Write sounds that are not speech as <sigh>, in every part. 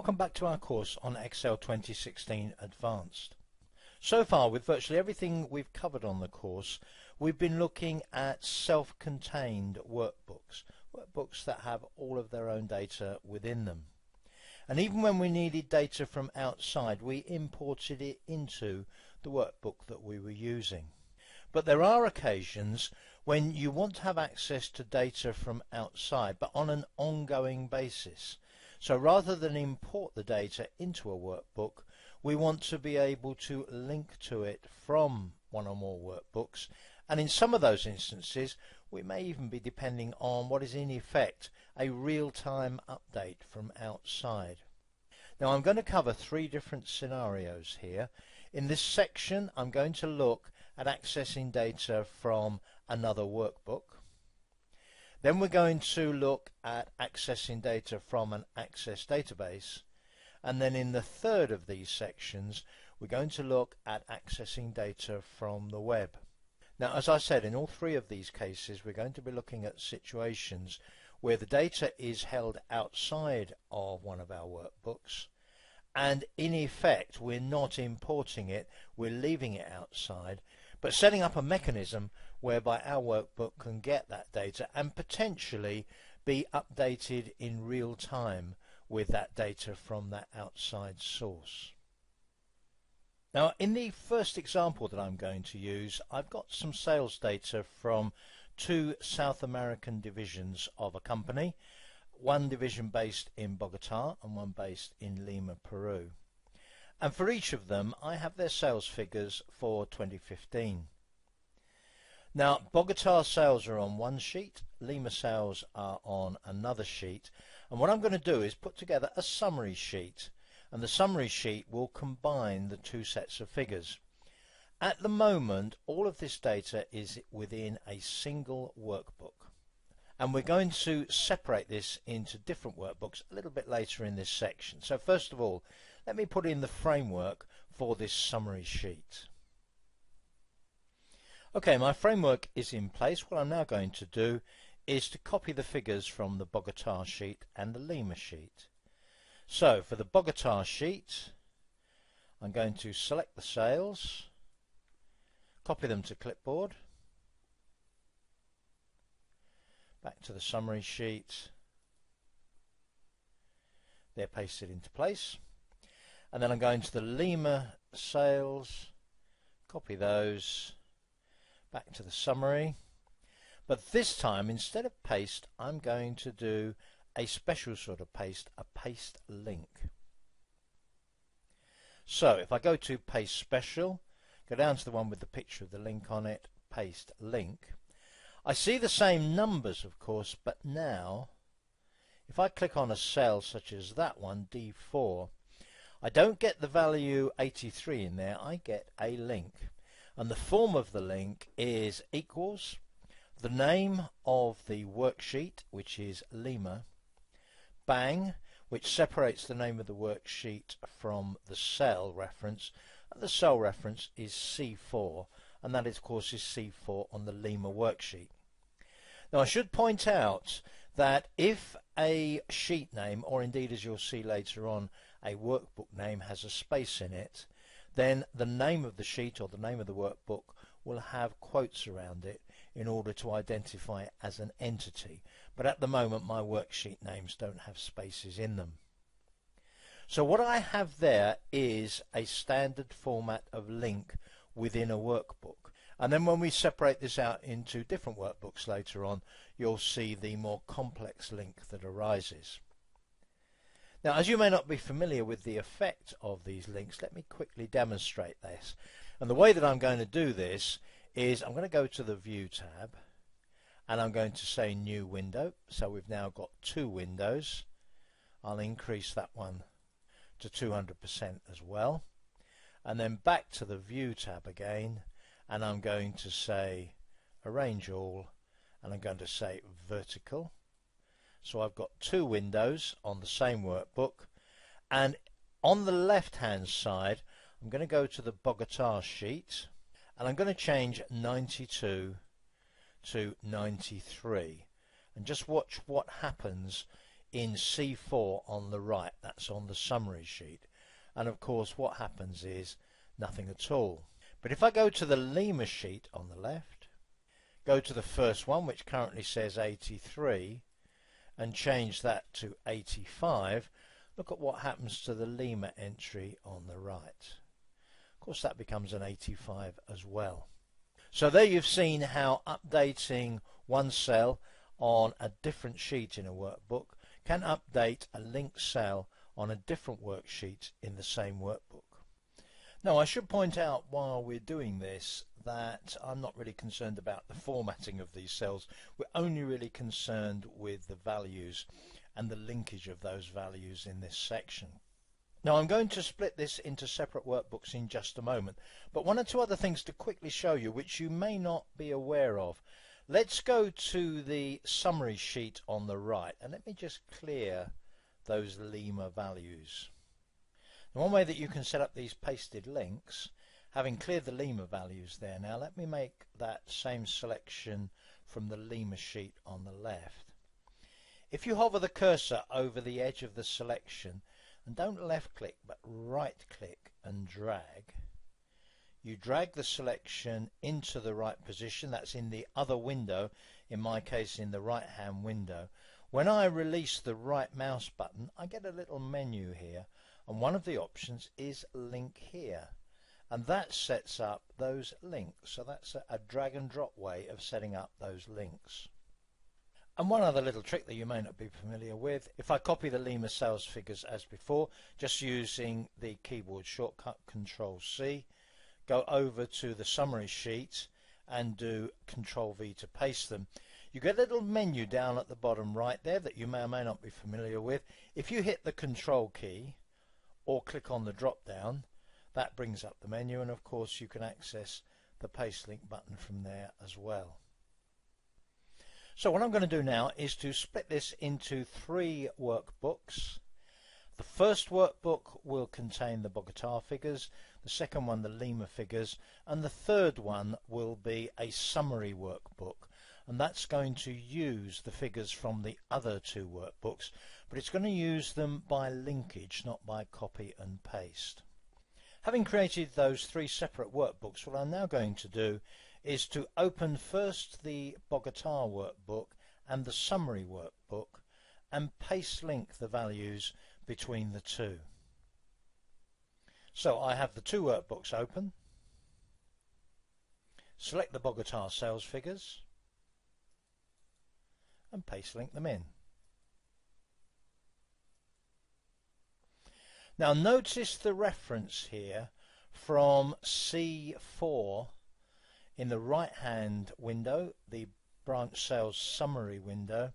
Welcome back to our course on Excel 2016 Advanced. So far with virtually everything we've covered on the course we've been looking at self-contained workbooks, workbooks that have all of their own data within them. And even when we needed data from outside we imported it into the workbook that we were using. But there are occasions when you want to have access to data from outside but on an ongoing basis. So rather than import the data into a workbook, we want to be able to link to it from one or more workbooks. And in some of those instances, we may even be depending on what is in effect a real-time update from outside. Now I'm going to cover three different scenarios here. In this section, I'm going to look at accessing data from another workbook. Then we're going to look at accessing data from an Access database. And then in the third of these sections, we're going to look at accessing data from the web. Now, as I said, in all three of these cases, we're going to be looking at situations where the data is held outside of one of our workbooks and in effect we're not importing it, we're leaving it outside but setting up a mechanism whereby our workbook can get that data and potentially be updated in real time with that data from that outside source. Now in the first example that I'm going to use I've got some sales data from two South American divisions of a company one division based in Bogota and one based in Lima, Peru and for each of them I have their sales figures for 2015. Now Bogota sales are on one sheet, Lima sales are on another sheet and what I'm going to do is put together a summary sheet and the summary sheet will combine the two sets of figures. At the moment all of this data is within a single workbook and we're going to separate this into different workbooks a little bit later in this section. So first of all let me put in the framework for this summary sheet. Okay, my framework is in place. What I'm now going to do is to copy the figures from the Bogota sheet and the Lima sheet. So for the Bogota sheet, I'm going to select the sales, copy them to clipboard, back to the summary sheet, they're pasted into place and then I'm going to the Lima sales. Copy those. Back to the summary. But this time instead of paste I'm going to do a special sort of paste a paste link. So if I go to paste special go down to the one with the picture of the link on it paste link. I see the same numbers of course but now if I click on a cell such as that one D4 I don't get the value 83 in there, I get a link. And the form of the link is equals the name of the worksheet, which is Lima, bang, which separates the name of the worksheet from the cell reference, and the cell reference is C4, and that of course is C4 on the Lima worksheet. Now I should point out that if a sheet name, or indeed as you'll see later on, a workbook name has a space in it, then the name of the sheet or the name of the workbook will have quotes around it in order to identify it as an entity. But at the moment my worksheet names don't have spaces in them. So what I have there is a standard format of link within a workbook. And then when we separate this out into different workbooks later on, you'll see the more complex link that arises. Now, as you may not be familiar with the effect of these links, let me quickly demonstrate this. And the way that I'm going to do this is I'm going to go to the View tab and I'm going to say New Window. So we've now got two windows. I'll increase that one to 200% as well. And then back to the View tab again and I'm going to say Arrange All and I'm going to say Vertical so I've got two windows on the same workbook and on the left hand side I'm going to go to the Bogota sheet and I'm going to change 92 to 93 and just watch what happens in C4 on the right. That's on the summary sheet. And of course what happens is nothing at all. But if I go to the Lima sheet on the left, go to the first one which currently says 83 and change that to 85, look at what happens to the Lima entry on the right. Of course that becomes an 85 as well. So there you've seen how updating one cell on a different sheet in a workbook can update a linked cell on a different worksheet in the same workbook. Now I should point out while we're doing this that I'm not really concerned about the formatting of these cells. We're only really concerned with the values and the linkage of those values in this section. Now I'm going to split this into separate workbooks in just a moment, but one or two other things to quickly show you which you may not be aware of. Let's go to the summary sheet on the right and let me just clear those Lima values. Now one way that you can set up these pasted links, having cleared the Lima values there now, let me make that same selection from the Lima sheet on the left. If you hover the cursor over the edge of the selection, and don't left click but right click and drag, you drag the selection into the right position, that's in the other window, in my case in the right hand window. When I release the right mouse button, I get a little menu here and one of the options is link here and that sets up those links. So that's a, a, drag and drop way of setting up those links. And one other little trick that you may not be familiar with if I copy the Lima sales figures as before just using the keyboard shortcut control C go over to the summary sheet and do control V to paste them. You get a little menu down at the bottom right there that you may or may not be familiar with. If you hit the control key or click on the drop down that brings up the menu and of course you can access the paste link button from there as well. So what I'm going to do now is to split this into three workbooks. The first workbook will contain the Bogota figures, the second one the Lima figures, and the third one will be a summary workbook and that's going to use the figures from the other two workbooks but it's going to use them by linkage not by copy and paste. Having created those three separate workbooks what I'm now going to do is to open first the Bogota workbook and the summary workbook and paste link the values between the two. So I have the two workbooks open. Select the Bogota sales figures and paste link them in. Now notice the reference here from C4 in the right hand window, the branch sales summary window,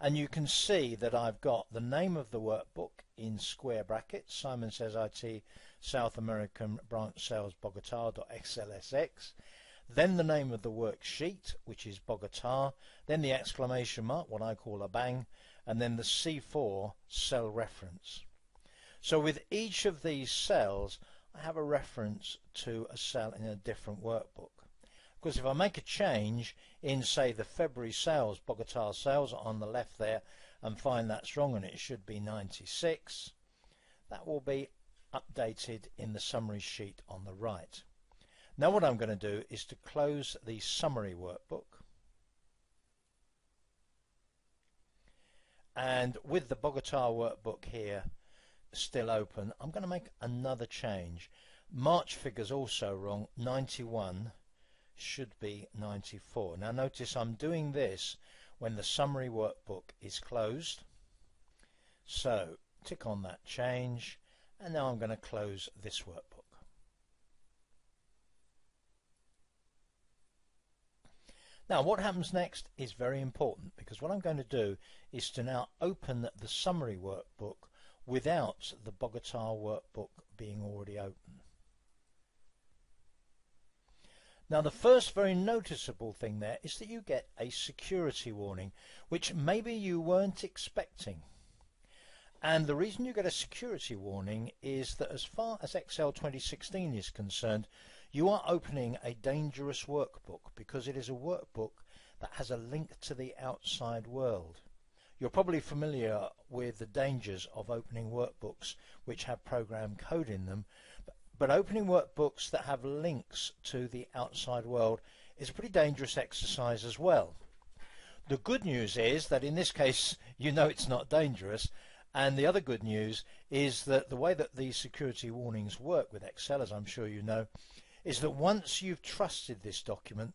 and you can see that I've got the name of the workbook in square brackets, Simon Sez IT South American Branch Sales Bogota.xlsx, then the name of the worksheet, which is Bogota, then the exclamation mark, what I call a bang, and then the C4 cell reference. So with each of these cells, I have a reference to a cell in a different workbook. Because if I make a change in, say, the February sales, Bogota sales on the left there, and find that's wrong and it should be 96, that will be updated in the summary sheet on the right. Now what I'm going to do is to close the summary workbook and with the Bogota workbook here still open I'm going to make another change. March figures also wrong. 91 should be 94 now notice I'm doing this when the summary workbook is closed. So tick on that change and now I'm going to close this workbook. Now what happens next is very important because what I'm going to do is to now open the summary workbook without the Bogota workbook being already open. Now the first very noticeable thing there is that you get a security warning which maybe you weren't expecting. And the reason you get a security warning is that as far as Excel 2016 is concerned, you are opening a dangerous workbook because it is a workbook that has a link to the outside world. You're probably familiar with the dangers of opening workbooks which have program code in them, but opening workbooks that have links to the outside world is a pretty dangerous exercise as well. The good news is that in this case <laughs> you know it's not dangerous and the other good news is that the way that these security warnings work with Excel, as I'm sure you know, is that once you've trusted this document,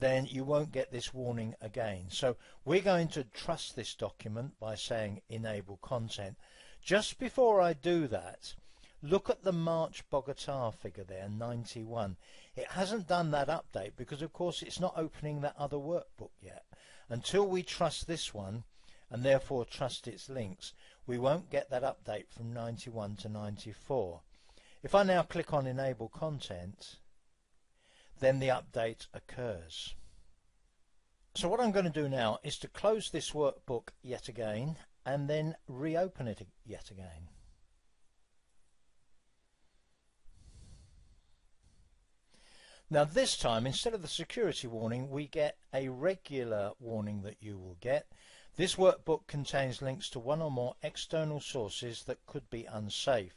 then you won't get this warning again. So we're going to trust this document by saying enable content. Just before I do that, look at the March Bogota figure there, 91. It hasn't done that update because of course it's not opening that other workbook yet. Until we trust this one, and therefore trust its links, we won't get that update from 91 to 94. If I now click on Enable Content, then the update occurs. So what I'm going to do now is to close this workbook yet again and then reopen it yet again. Now this time, instead of the security warning, we get a regular warning that you will get this workbook contains links to one or more external sources that could be unsafe.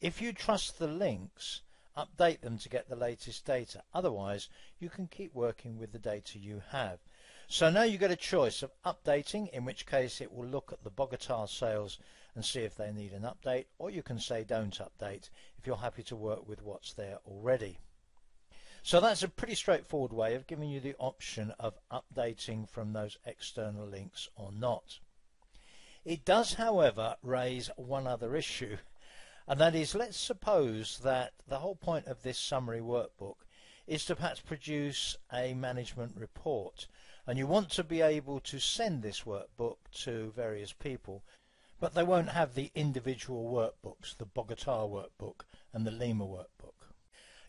If you trust the links, update them to get the latest data. Otherwise, you can keep working with the data you have. So now you get a choice of updating, in which case it will look at the Bogota sales and see if they need an update, or you can say don't update if you're happy to work with what's there already. So that's a pretty straightforward way of giving you the option of updating from those external links or not. It does, however, raise one other issue, and that is let's suppose that the whole point of this summary workbook is to perhaps produce a management report, and you want to be able to send this workbook to various people, but they won't have the individual workbooks, the Bogota workbook and the Lima workbook.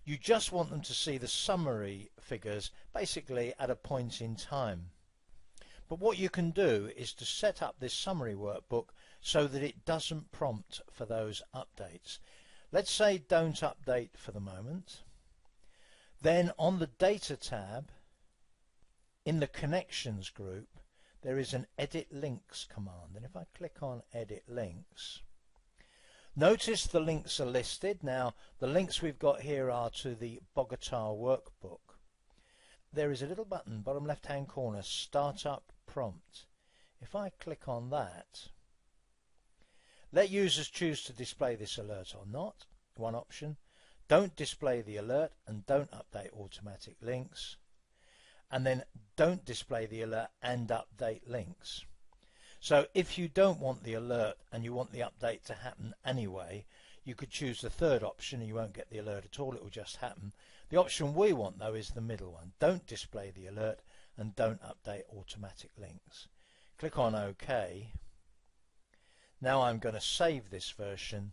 You just want them to see the summary figures basically at a point in time. But what you can do is to set up this summary workbook so that it doesn't prompt for those updates. Let's say don't update for the moment. Then on the data tab in the connections group there is an edit links command and if I click on edit links Notice the links are listed. Now, the links we've got here are to the Bogota workbook. There is a little button, bottom left hand corner, Startup Prompt. If I click on that, let users choose to display this alert or not, one option. Don't display the alert and don't update automatic links. And then don't display the alert and update links. So if you don't want the alert and you want the update to happen anyway, you could choose the third option and you won't get the alert at all, it will just happen. The option we want though is the middle one. Don't display the alert and don't update automatic links. Click on OK. Now I'm going to save this version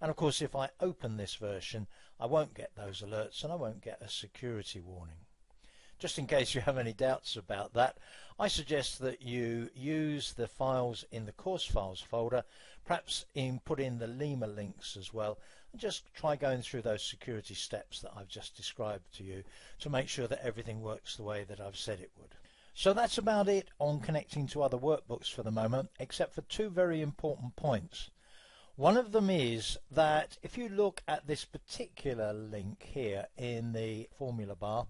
and of course if I open this version I won't get those alerts and I won't get a security warning. Just in case you have any doubts about that, I suggest that you use the files in the course files folder, perhaps in put in the Lima links as well, and just try going through those security steps that I've just described to you to make sure that everything works the way that I've said it would. So that's about it on connecting to other workbooks for the moment, except for two very important points. One of them is that if you look at this particular link here in the formula bar,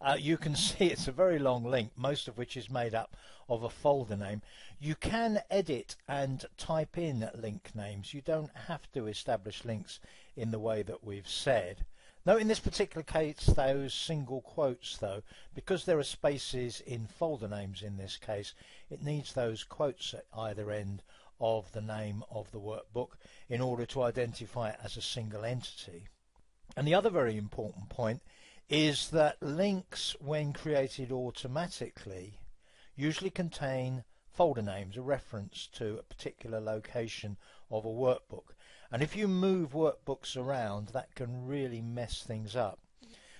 uh, you can <laughs> see it's a very long link, most of which is made up of a folder name. You can edit and type in link names. You don't have to establish links in the way that we've said. Now in this particular case those single quotes though, because there are spaces in folder names in this case, it needs those quotes at either end of the name of the workbook in order to identify it as a single entity. And the other very important point is that links, when created automatically, usually contain folder names, a reference to a particular location of a workbook. And if you move workbooks around, that can really mess things up.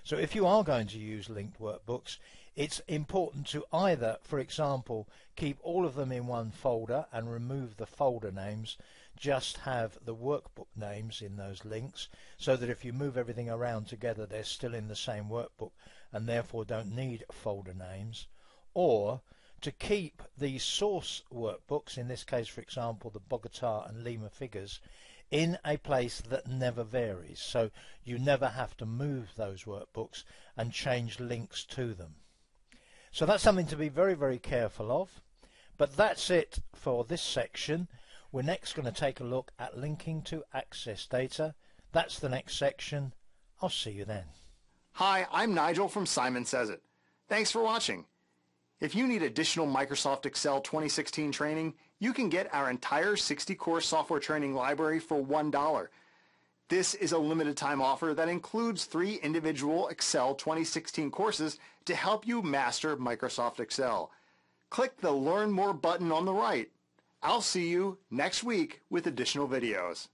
So if you are going to use linked workbooks, it's important to either, for example, keep all of them in one folder and remove the folder names just have the workbook names in those links so that if you move everything around together they're still in the same workbook and therefore don't need folder names or to keep the source workbooks, in this case for example the Bogota and Lima figures, in a place that never varies. So you never have to move those workbooks and change links to them. So that's something to be very, very careful of. But that's it for this section. We're next going to take a look at linking to access data. That's the next section. I'll see you then. Hi, I'm Nigel from Simon Sez IT. Thanks for watching. If you need additional Microsoft Excel 2016 training, you can get our entire 60-course software training library for $1. This is a limited time offer that includes three individual Excel 2016 courses to help you master Microsoft Excel. Click the Learn More button on the right. I'll see you next week with additional videos.